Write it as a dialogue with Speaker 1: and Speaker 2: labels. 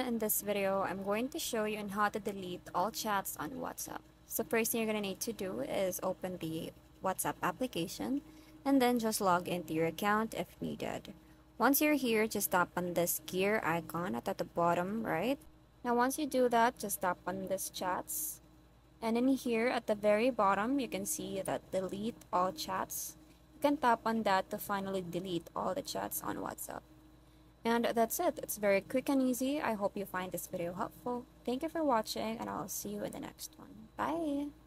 Speaker 1: in this video, I'm going to show you on how to delete all chats on WhatsApp. So first thing you're going to need to do is open the WhatsApp application and then just log into your account if needed. Once you're here, just tap on this gear icon at the bottom right. Now once you do that, just tap on this chats. And in here at the very bottom, you can see that delete all chats. You can tap on that to finally delete all the chats on WhatsApp. And that's it. It's very quick and easy. I hope you find this video helpful. Thank you for watching and I'll see you in the next one. Bye!